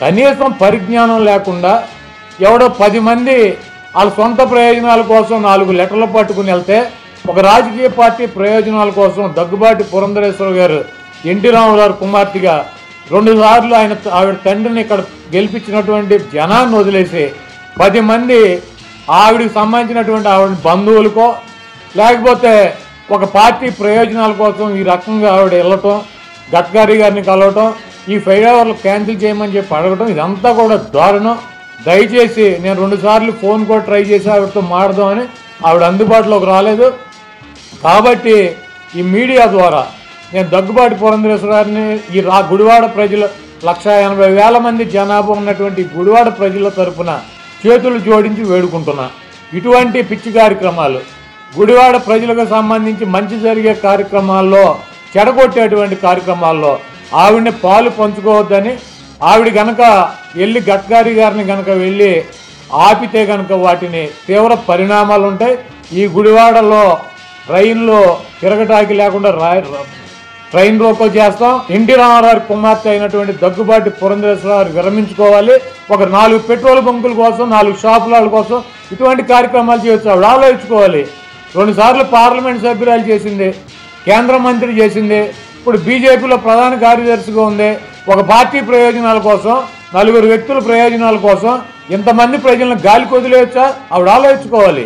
కనీసం పరిజ్ఞానం లేకుండా ఎవడో పది మంది వాళ్ళ సొంత ప్రయోజనాల కోసం నాలుగు లెటర్లు పట్టుకుని వెళ్తే ఒక రాజకీయ పార్టీ ప్రయోజనాల కోసం దగ్గుబాటి పురంధరేశ్వర గారు ఎన్టీ రామారావు కుమార్తెగా రెండుసార్లు ఆయన ఆవిడ తండ్రిని ఇక్కడ గెలిపించినటువంటి జనాన్ని వదిలేసి పది మంది ఆవిడకి సంబంధించినటువంటి ఆవిడ బంధువులకో లేకపోతే ఒక పార్టీ ప్రయోజనాల కోసం ఈ రకంగా ఆవిడ వెళ్ళటం గడ్కరీ గారిని కలవటం ఈ ఫైవ్ అవర్లు క్యాన్సిల్ చేయమని చెప్పి అడగడం ఇదంతా కూడా దారుణం. దయచేసి నేను రెండుసార్లు ఫోన్ కూడా ట్రై చేసి ఆవిడతో మాడదామని ఆవిడ అందుబాటులోకి రాలేదు. కాబట్టి ఈ మీడియా ద్వారా నేను దగ్గుబాటి పురంధరేశ్వర గారిని ఈ రా గుడివాడ ప్రజలు లక్ష ఎనభై వేల మంది జనాభా ఉన్నటువంటి గుడివాడ ప్రజల తరపున చేతులు జోడించి వేడుకుంటున్నా. ఇటువంటి పిచ్చి కార్యక్రమాలు గుడివాడ ప్రజలకు సంబంధించి మంచి జరిగే కార్యక్రమాల్లో చెడగొట్టేటువంటి కార్యక్రమాల్లో ఆవిడని పాలు పంచుకోవద్దని ఆవిడ గనక వెళ్ళి గట్కారి గారిని గనక వెళ్ళి ఆపితే గనక వాటిని తీవ్ర పరిణామాలు ఉంటాయి. ఈ గుడివాడలో ట్రైన్లో తిరగటానికి లేకుండా ట్రైన్ రోకో చేస్తాం. ఎన్టీ రామారావు కుమార్తె అయినటువంటి దగ్గుబాటి పురంధరేశ్వరరావు విరమించుకోవాలి. ఒక నాలుగు పెట్రోల్ బంకుల కోసం నాలుగు షాపుల కోసం ఇటువంటి కార్యక్రమాలు చేయొచ్చు. ఆవిడ ఆలోచించుకోవాలి. రెండుసార్లు పార్లమెంట్ సభ్యురాలు చేసింది కేంద్ర మంత్రి చేసింది ఇప్పుడు బీజేపీలో ప్రధాన కార్యదర్శిగా ఉంది ఒక పార్టీ ప్రయోజనాల కోసం నలుగురు వ్యక్తుల ప్రయోజనాల కోసం ఇంతమంది ప్రజలను గాలి వదిలేయచ్చా? ఆవిడ ఆలోచించుకోవాలి.